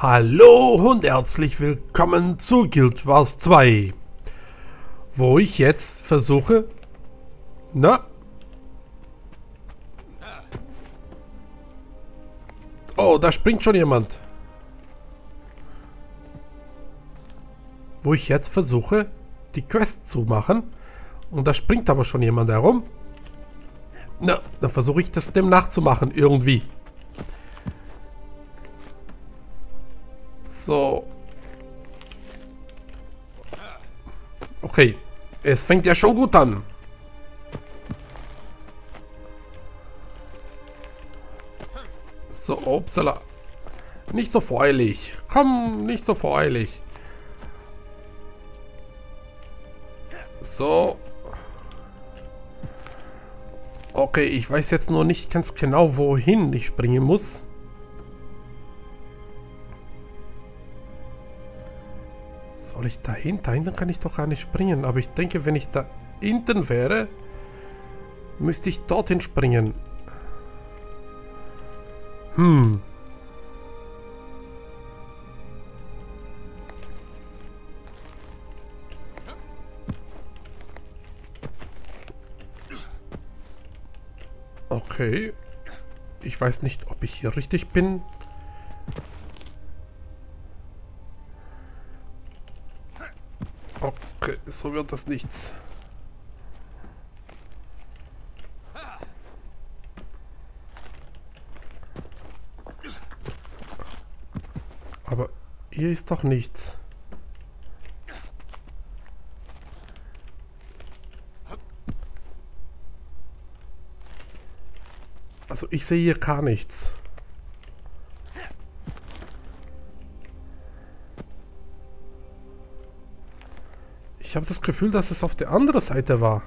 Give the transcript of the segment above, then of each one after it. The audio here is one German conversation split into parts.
Hallo und herzlich willkommen zu Guild Wars 2. Wo ich jetzt versuche... Na? Oh, da springt schon jemand. Wo ich jetzt versuche, die Quest zu machen. Und da springt aber schon jemand herum. Na, dann versuche ich das dem nachzumachen, irgendwie. So. Okay. Es fängt ja schon gut an. So, upsala. Nicht so feuerlich. Komm, nicht so feuerlich. So. Okay, ich weiß jetzt nur nicht ganz genau, wohin ich springen muss. Soll ich da hinten? Hinten kann ich doch gar nicht springen. Aber ich denke, wenn ich da hinten wäre, müsste ich dorthin springen. Hm. Okay. Ich weiß nicht, ob ich hier richtig bin. So wird das nichts. Aber hier ist doch nichts. Also ich sehe hier gar nichts. Ich habe das Gefühl, dass es auf der anderen Seite war.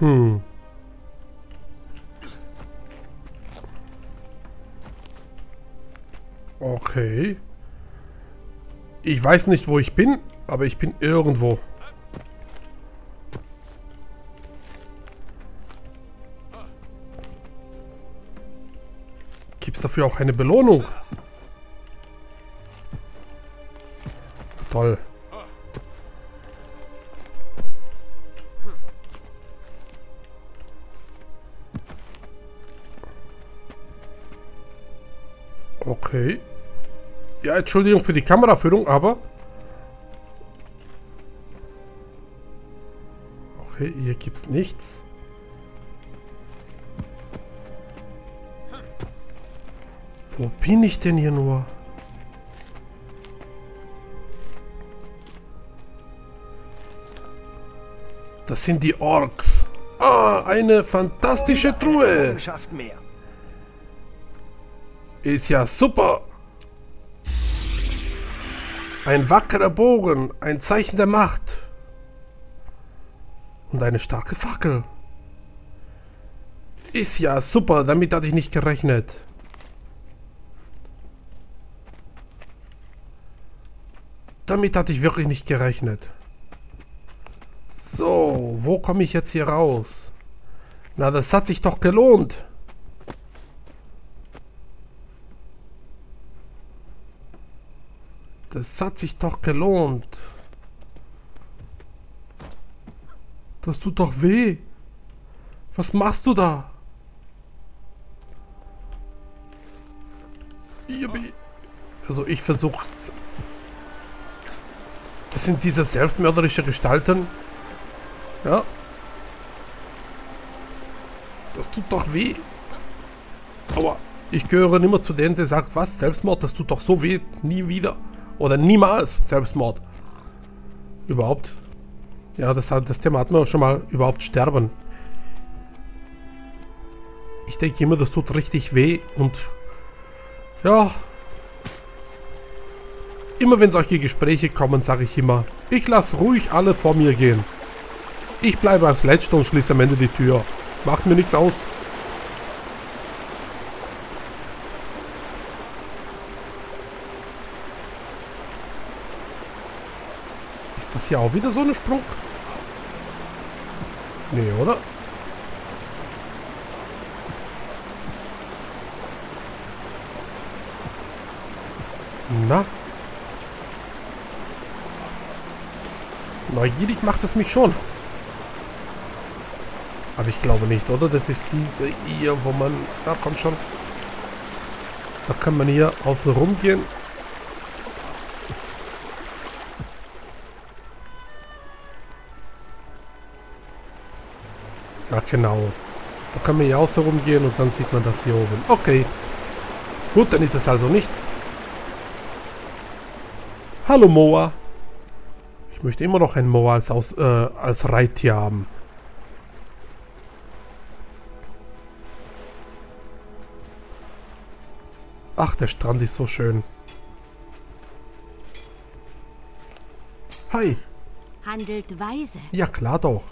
Hm. Okay. Ich weiß nicht, wo ich bin, aber ich bin irgendwo. Gibt es dafür auch eine Belohnung? Toll. Okay. Ja, Entschuldigung für die Kameraführung, aber... Okay, hier gibt's nichts. Bin ich denn hier nur? Das sind die Orks. Ah, eine fantastische Truhe. Ist ja super. Ein wackerer Bogen, ein Zeichen der Macht. Und eine starke Fackel. Ist ja super, damit hatte ich nicht gerechnet. Damit hatte ich wirklich nicht gerechnet. So, wo komme ich jetzt hier raus? Na, das hat sich doch gelohnt. Das hat sich doch gelohnt. Das tut doch weh. Was machst du da? Also ich versuche das sind diese selbstmörderische Gestalten. Ja. Das tut doch weh. Aber ich gehöre nicht mehr zu denen, der sagt, was, Selbstmord, das tut doch so weh, nie wieder. Oder niemals Selbstmord. Überhaupt. Ja, das, das Thema hatten wir schon mal, überhaupt sterben. Ich denke immer, das tut richtig weh und ja, Immer wenn solche Gespräche kommen, sage ich immer, ich lasse ruhig alle vor mir gehen. Ich bleibe als Letzter und schließe am Ende die Tür. Macht mir nichts aus. Ist das hier auch wieder so ein Sprung? Nee, oder? Na? Neugierig macht es mich schon. Aber ich glaube nicht, oder? Das ist diese hier, wo man... Da kommt schon. Da kann man hier außen rumgehen. Ja, genau. Da kann man hier außen rumgehen und dann sieht man das hier oben. Okay. Gut, dann ist es also nicht. Hallo Moa. Ich möchte immer noch ein Moa als, Aus, äh, als Reittier haben. Ach, der Strand ist so schön. Hi. Handelt weise. Ja, klar doch.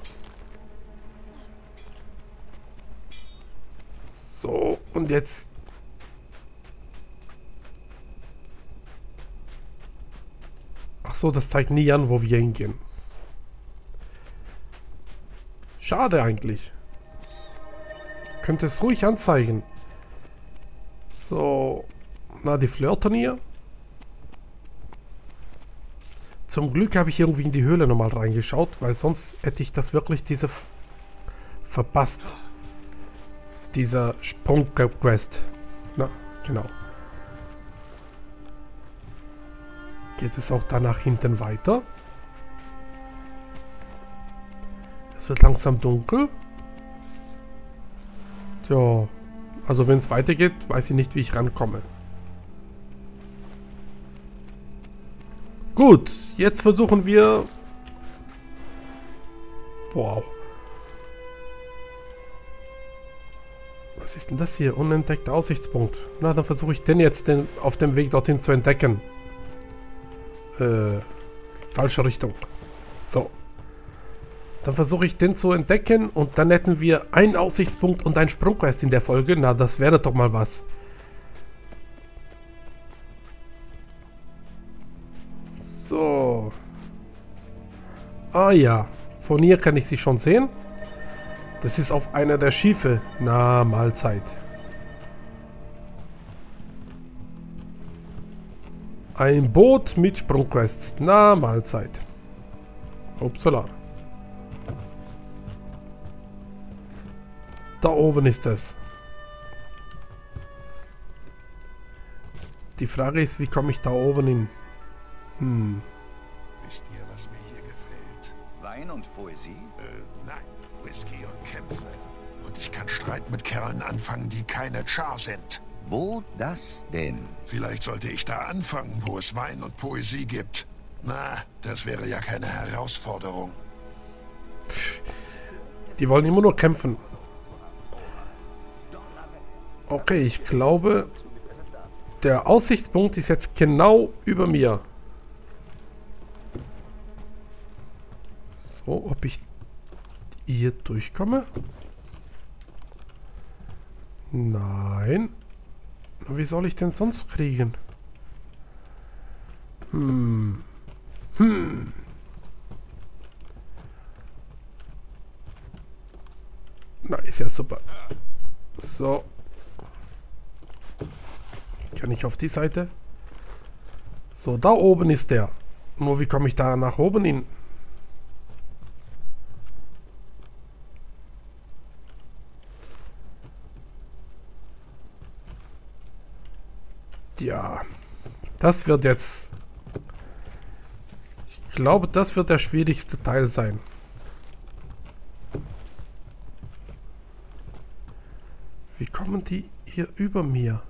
So, und jetzt... so, das zeigt nie an, wo wir hingehen. Schade eigentlich. Könnte es ruhig anzeigen. So, na, die flirten hier. Zum Glück habe ich irgendwie in die Höhle nochmal reingeschaut, weil sonst hätte ich das wirklich diese verpasst. Dieser Sprung-Quest. Na, genau. Geht es auch danach hinten weiter? Es wird langsam dunkel. Tja, also wenn es weitergeht, weiß ich nicht, wie ich rankomme. Gut, jetzt versuchen wir... Wow. Was ist denn das hier? Unentdeckter Aussichtspunkt. Na, dann versuche ich den jetzt den, auf dem Weg dorthin zu entdecken. Äh, falsche Richtung. So. Dann versuche ich den zu entdecken und dann hätten wir einen Aussichtspunkt und einen Sprungquest in der Folge. Na, das wäre doch mal was. So. Ah ja, von hier kann ich sie schon sehen. Das ist auf einer der Schiffe. Na, Mahlzeit. Ein Boot mit Sprungquest. Na, Mahlzeit. Upsala. Da oben ist es. Die Frage ist, wie komme ich da oben hin? Hm. Wisst ihr, was mir hier gefällt? Wein und Poesie? Äh, nein, Whisky und Kämpfe. Und ich kann Streit mit Kerlen anfangen, die keine Char sind. Wo das denn? Vielleicht sollte ich da anfangen, wo es Wein und Poesie gibt. Na, das wäre ja keine Herausforderung. Die wollen immer nur kämpfen. Okay, ich glaube, der Aussichtspunkt ist jetzt genau über mir. So, ob ich hier durchkomme? Nein. Wie soll ich denn sonst kriegen? Hm. Hm. Na, ist ja super. So. Kann ich auf die Seite? So, da oben ist der. Nur wie komme ich da nach oben hin? Ja, das wird jetzt... Ich glaube, das wird der schwierigste Teil sein. Wie kommen die hier über mir?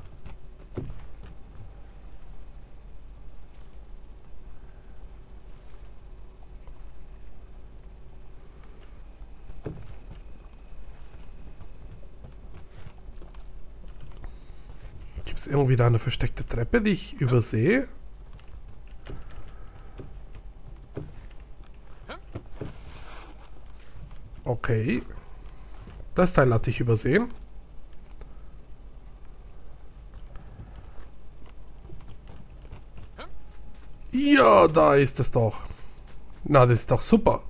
Es irgendwie da eine versteckte Treppe, die ich übersehe? Okay. Das Teil hatte ich übersehen. Ja, da ist es doch. Na, das ist doch super.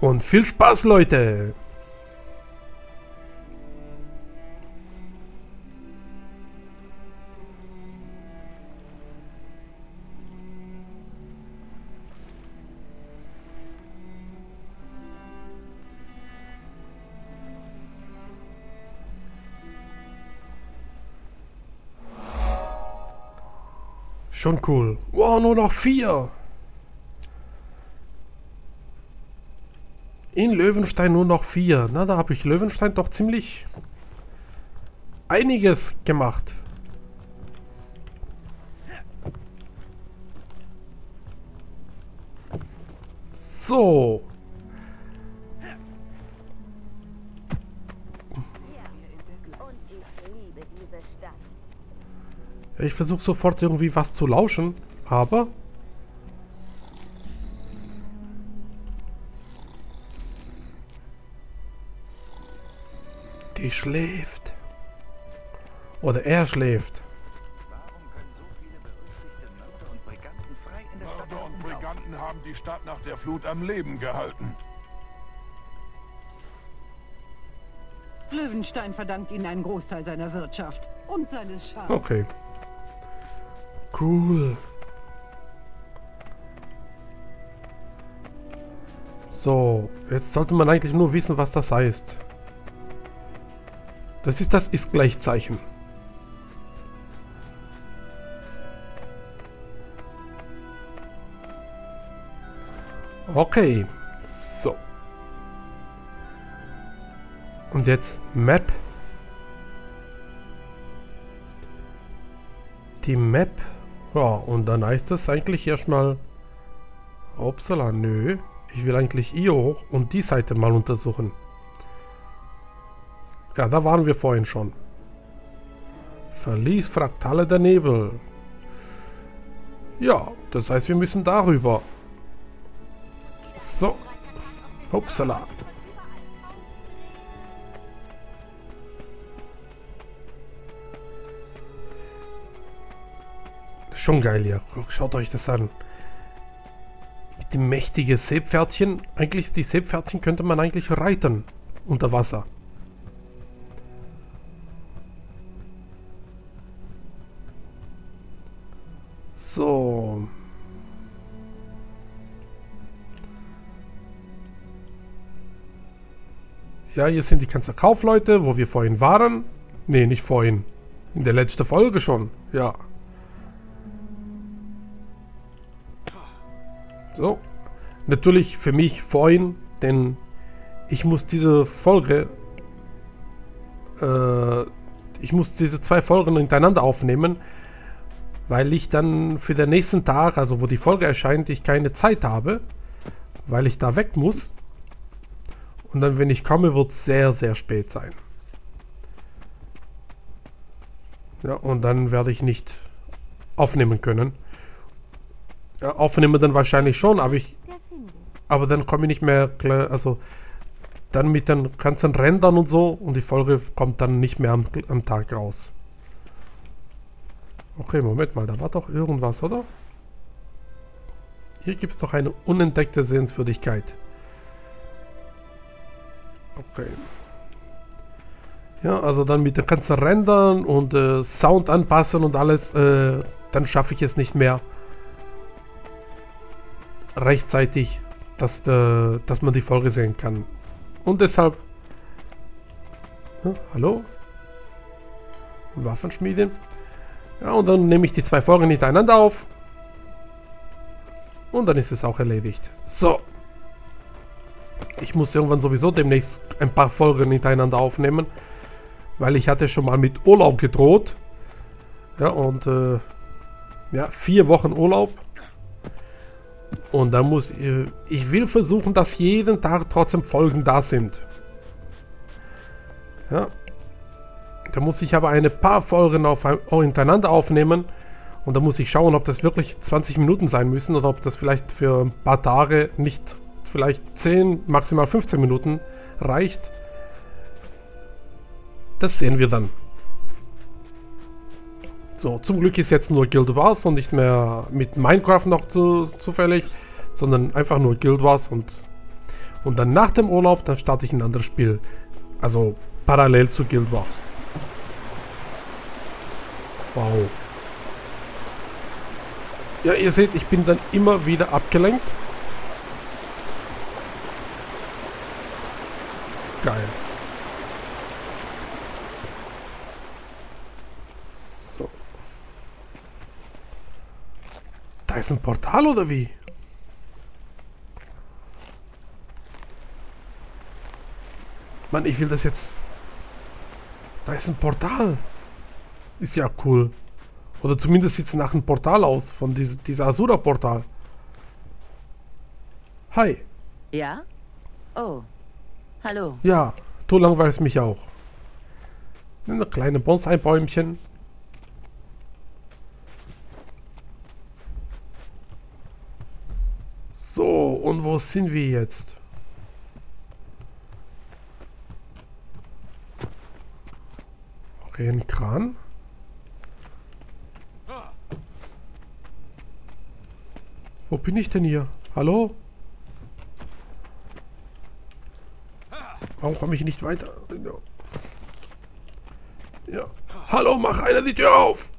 Und viel Spaß, Leute. Schon cool. Wow, nur noch vier. In Löwenstein nur noch vier. Na, da habe ich Löwenstein doch ziemlich einiges gemacht. So. Ich versuche sofort irgendwie was zu lauschen, aber... Die schläft. Oder er schläft. Warum können so viele berüchtigte Mörder und Briganten frei in der Stadt Mörder und herumlaufen? Briganten haben die Stadt nach der Flut am Leben gehalten. Löwenstein verdankt ihnen einen Großteil seiner Wirtschaft und seines Schadens. Okay. Cool. So, jetzt sollte man eigentlich nur wissen, was das heißt. Das ist das Ist-Gleichzeichen. Okay. So. Und jetzt Map. Die Map. Ja, und dann heißt das eigentlich erstmal... Upsala, nö. Ich will eigentlich hier hoch und die Seite mal untersuchen. Ja, da waren wir vorhin schon. Verlies Fraktale der Nebel. Ja, das heißt, wir müssen darüber. So. Upsala. Schon geil hier. Schaut euch das an. Mit dem mächtigen Seepferdchen. Eigentlich, die Seepferdchen könnte man eigentlich reiten. Unter Wasser. So. Ja, hier sind die ganzen Kaufleute, wo wir vorhin waren. Nee, nicht vorhin. In der letzten Folge schon. Ja. So. Natürlich für mich vorhin, denn ich muss diese Folge, äh, ich muss diese zwei Folgen hintereinander aufnehmen, weil ich dann für den nächsten Tag, also wo die Folge erscheint, ich keine Zeit habe, weil ich da weg muss. Und dann, wenn ich komme, wird es sehr, sehr spät sein. Ja, und dann werde ich nicht aufnehmen können. Ja, aufnehmen dann wahrscheinlich schon, aber ich. Aber dann komme ich nicht mehr klar, also dann mit den ganzen Rändern und so und die Folge kommt dann nicht mehr am, am Tag raus. Okay, Moment mal, da war doch irgendwas, oder? Hier gibt es doch eine unentdeckte Sehenswürdigkeit. Okay. Ja, also dann mit den ganzen Rändern und äh, Sound anpassen und alles, äh, dann schaffe ich es nicht mehr rechtzeitig, dass, äh, dass man die Folge sehen kann. Und deshalb... Ja, hallo? Waffenschmiede. Ja, und dann nehme ich die zwei Folgen hintereinander auf. Und dann ist es auch erledigt. So. Ich muss irgendwann sowieso demnächst ein paar Folgen hintereinander aufnehmen. Weil ich hatte schon mal mit Urlaub gedroht. Ja, und äh, ja, vier Wochen Urlaub. Und da muss ich, ich will versuchen, dass jeden Tag trotzdem Folgen da sind. Ja. Da muss ich aber eine paar Folgen auf, hintereinander aufnehmen. Und da muss ich schauen, ob das wirklich 20 Minuten sein müssen oder ob das vielleicht für ein paar Tage nicht vielleicht 10, maximal 15 Minuten reicht. Das sehen wir dann. So, zum Glück ist jetzt nur Guild Wars und nicht mehr mit Minecraft noch zu, zufällig, sondern einfach nur Guild Wars und, und dann nach dem Urlaub, dann starte ich ein anderes Spiel. Also parallel zu Guild Wars. Wow. Ja, ihr seht, ich bin dann immer wieder abgelenkt. Geil. Ist ein Portal oder wie? Mann, ich will das jetzt... Da ist ein Portal. Ist ja cool. Oder zumindest sieht es nach einem Portal aus. Von diese, dieser Asura-Portal. Hi. Ja? Oh. Hallo. Ja, du langweilst mich auch. Eine kleine Bonsai-Bäumchen. So, und wo sind wir jetzt? Okay, ein Kran. Wo bin ich denn hier? Hallo? Warum komme ich nicht weiter? Ja. Hallo, mach einer die Tür auf!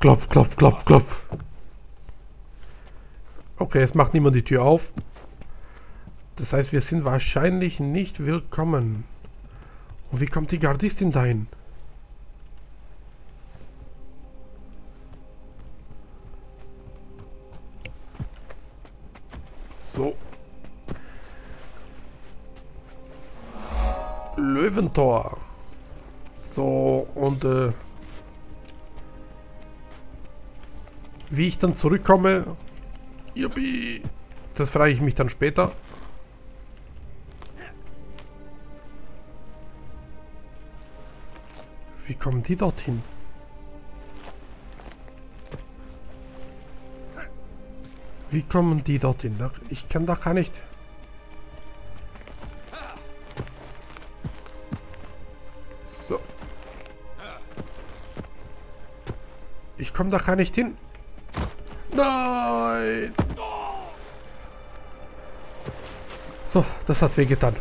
Klopf, klopf, klopf, klopf. Okay, es macht niemand die Tür auf. Das heißt, wir sind wahrscheinlich nicht willkommen. Und wie kommt die Gardistin dahin? So. Löwentor. So, und äh, wie ich dann zurückkomme, Juppie, das frage ich mich dann später. Wie kommen die dorthin? Wie kommen die dorthin? Ich kann da gar nicht... So. Ich komme da gar nicht hin. Nein! So, das hat wehgetan.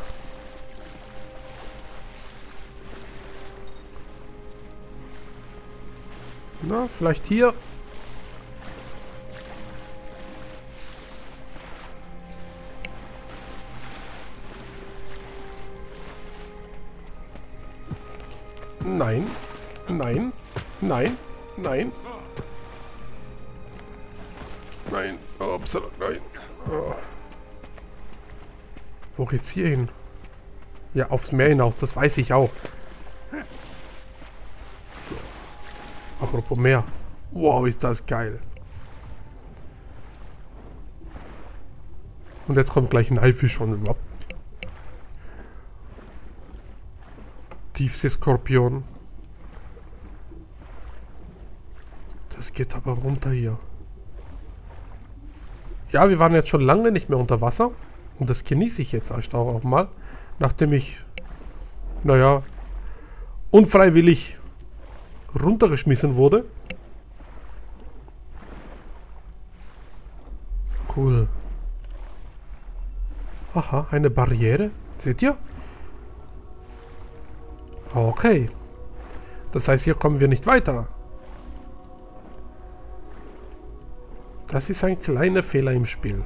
Na, vielleicht hier. Nein. Nein. Nein. Nein. Upsala, nein. Oh. Wo geht's hier hin? Ja, aufs Meer hinaus, das weiß ich auch. So. Apropos Meer. Wow, ist das geil. Und jetzt kommt gleich ein Haifisch schon überhaupt. Tiefseeskorpion. Das geht aber runter hier. Ja, wir waren jetzt schon lange nicht mehr unter Wasser. Und das genieße ich jetzt erst auch mal. Nachdem ich, naja, unfreiwillig runtergeschmissen wurde. Cool. Aha, eine Barriere. Seht ihr? Okay. Das heißt, hier kommen wir nicht weiter. Das ist ein kleiner Fehler im Spiel.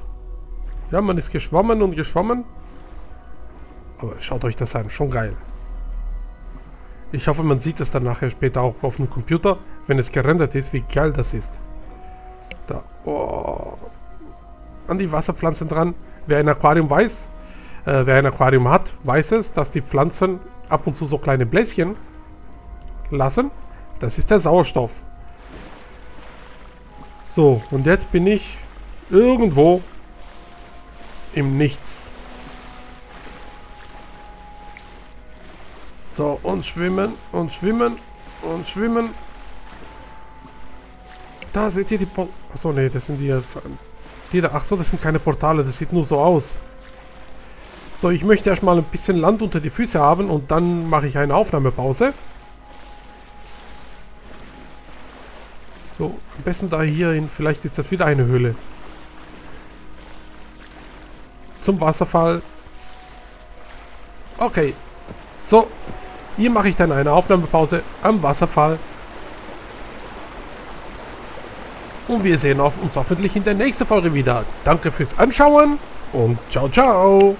Ja, man ist geschwommen und geschwommen. Aber schaut euch das an, schon geil. Ich hoffe, man sieht es dann nachher später auch auf dem Computer, wenn es gerendert ist, wie geil das ist. Da, oh. An die Wasserpflanzen dran. Wer ein Aquarium weiß, äh, wer ein Aquarium hat, weiß es, dass die Pflanzen ab und zu so kleine Bläschen lassen. Das ist der Sauerstoff. So, und jetzt bin ich irgendwo im Nichts. So, und schwimmen, und schwimmen, und schwimmen. Da seht ihr die Portale. Achso, nee, das sind die, die da. Achso, das sind keine Portale, das sieht nur so aus. So, ich möchte erstmal ein bisschen Land unter die Füße haben und dann mache ich eine Aufnahmepause. Besten da hier hin. Vielleicht ist das wieder eine Höhle. Zum Wasserfall. Okay. So. Hier mache ich dann eine Aufnahmepause am Wasserfall. Und wir sehen uns hoffentlich in der nächsten Folge wieder. Danke fürs Anschauen und ciao, ciao.